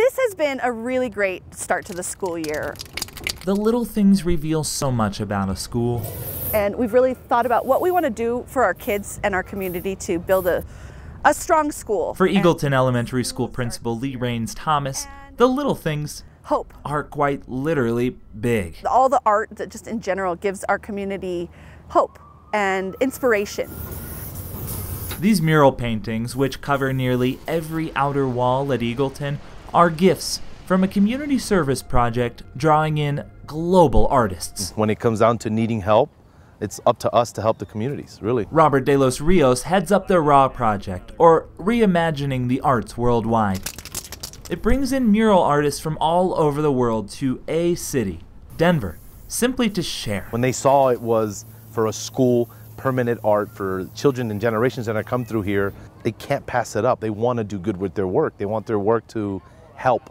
This has been a really great start to the school year. The little things reveal so much about a school. And we've really thought about what we want to do for our kids and our community to build a, a strong school. For Eagleton Elementary School Principal Lee Rains Thomas, the little things hope are quite literally big. All the art that just in general gives our community hope and inspiration. These mural paintings, which cover nearly every outer wall at Eagleton, are gifts from a community service project drawing in global artists. When it comes down to needing help, it's up to us to help the communities, really. Robert De Los Rios heads up the RAW project, or Reimagining the Arts Worldwide. It brings in mural artists from all over the world to a city, Denver, simply to share. When they saw it was for a school, permanent art for children and generations that have come through here, they can't pass it up. They want to do good with their work. They want their work to help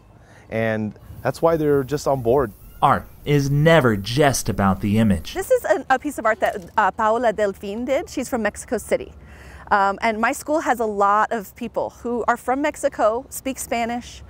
and that's why they're just on board. Art is never just about the image. This is an, a piece of art that uh, Paola Delfin did. She's from Mexico City. Um, and my school has a lot of people who are from Mexico, speak Spanish,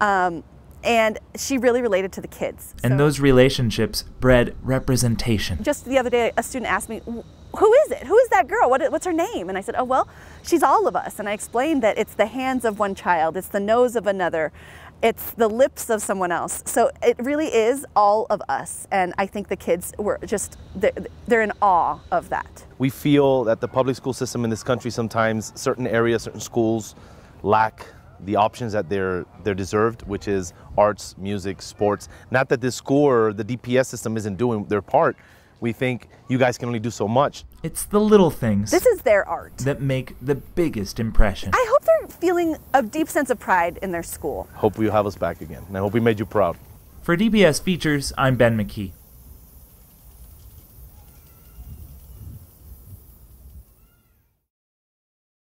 um, and she really related to the kids. And so those relationships bred representation. Just the other day, a student asked me, who is it? Who is that girl? What, what's her name? And I said, oh, well, she's all of us. And I explained that it's the hands of one child, it's the nose of another, it's the lips of someone else. So it really is all of us. And I think the kids were just, they're, they're, in awe of that. We feel that the public school system in this country sometimes, certain areas, certain schools lack the options that they're, they're deserved, which is arts, music, sports. Not that this school or the DPS system isn't doing their part, we think you guys can only do so much. It's the little things. This is their art. That make the biggest impression. I hope they're feeling a deep sense of pride in their school. Hope you have us back again. And I hope we made you proud. For DPS Features, I'm Ben McKee.